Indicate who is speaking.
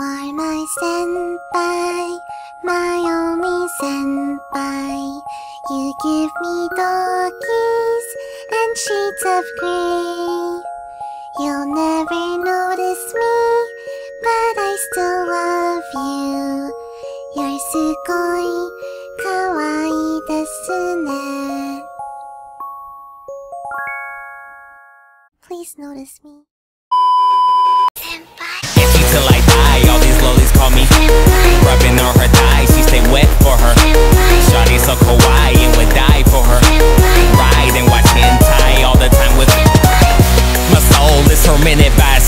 Speaker 1: are my senpai, my only senpai. You give me doggies and shades of gray. You'll never notice me, but I still love you. You're sugoi kawaii desu ne. Please notice me.
Speaker 2: so many bodies